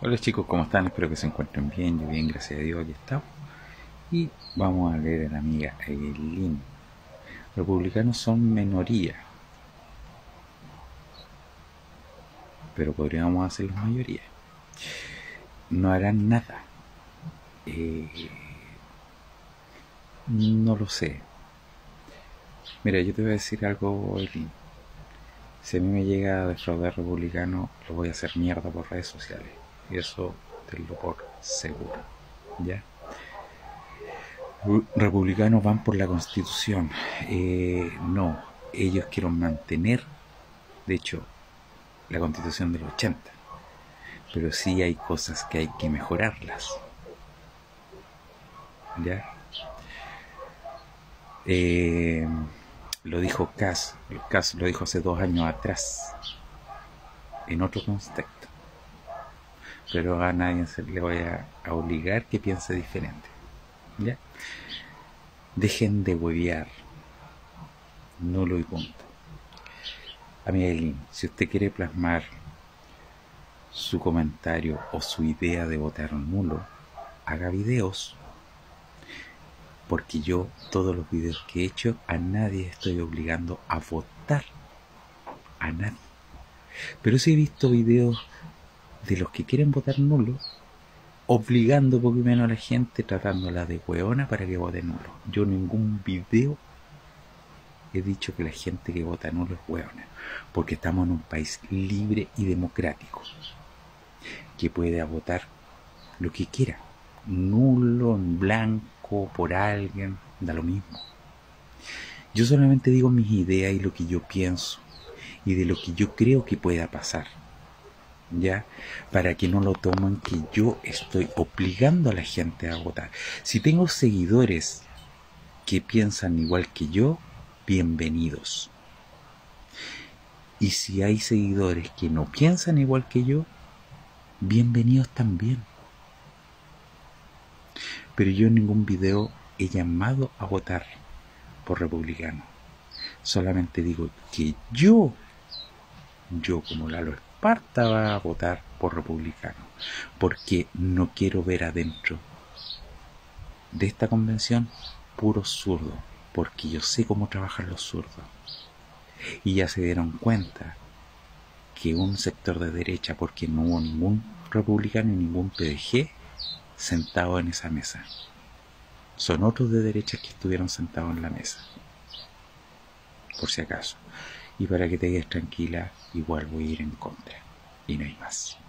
Hola chicos, ¿cómo están? Espero que se encuentren bien. Yo bien, gracias a Dios, aquí estamos. Y vamos a leer a la amiga Eileen. Republicanos son minoría. Pero podríamos hacerlos mayoría. No harán nada. Eh, no lo sé. Mira, yo te voy a decir algo, Eileen. Si a mí me llega a defraudar republicano, lo voy a hacer mierda por redes sociales y eso tenlo por seguro. ¿Ya? Republicanos van por la constitución. Eh, no, ellos quieren mantener, de hecho, la constitución del 80. Pero sí hay cosas que hay que mejorarlas. ¿Ya? Eh, lo dijo Cass, Cass lo dijo hace dos años atrás, en otro contexto pero a nadie se le voy a, obligar que piense diferente. ¿Ya? Dejen de huevear. Nulo y punto. Amiga si usted quiere plasmar su comentario o su idea de votar nulo, haga videos. Porque yo, todos los videos que he hecho, a nadie estoy obligando a votar. A nadie. Pero sí he visto videos de los que quieren votar nulo, obligando poco menos a la gente, tratándola de hueona para que vote nulo. Yo en ningún video he dicho que la gente que vota nulo es hueona, porque estamos en un país libre y democrático, que puede votar lo que quiera, nulo, en blanco, por alguien, da lo mismo. Yo solamente digo mis ideas y lo que yo pienso y de lo que yo creo que pueda pasar. ¿Ya? Para que no lo tomen que yo estoy obligando a la gente a votar. Si tengo seguidores que piensan igual que yo, bienvenidos. Y si hay seguidores que no piensan igual que yo, bienvenidos también. Pero yo en ningún video he llamado a votar por republicano. Solamente digo que yo, yo como Lalo parta va a votar por republicano, porque no quiero ver adentro de esta convención puro zurdo, porque yo sé cómo trabajan los zurdos. Y ya se dieron cuenta que un sector de derecha, porque no hubo ningún republicano y ningún PDG sentado en esa mesa. Son otros de derecha que estuvieron sentados en la mesa. Por si acaso y para que te quedes tranquila, igual voy a ir en contra. Y no hay más.